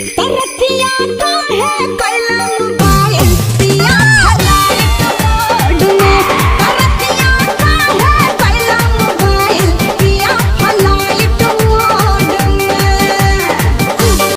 Será